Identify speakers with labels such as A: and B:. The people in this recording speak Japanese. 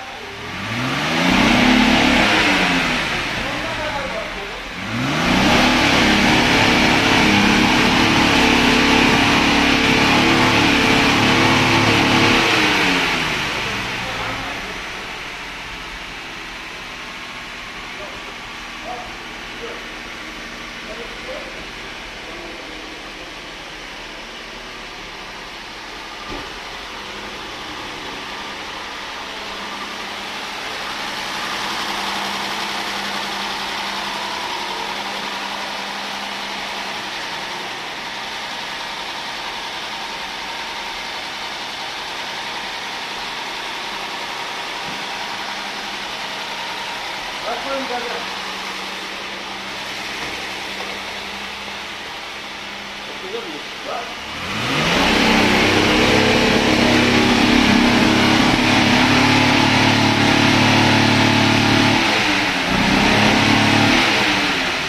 A: Good. 그럼 가자. 이거 뭐야?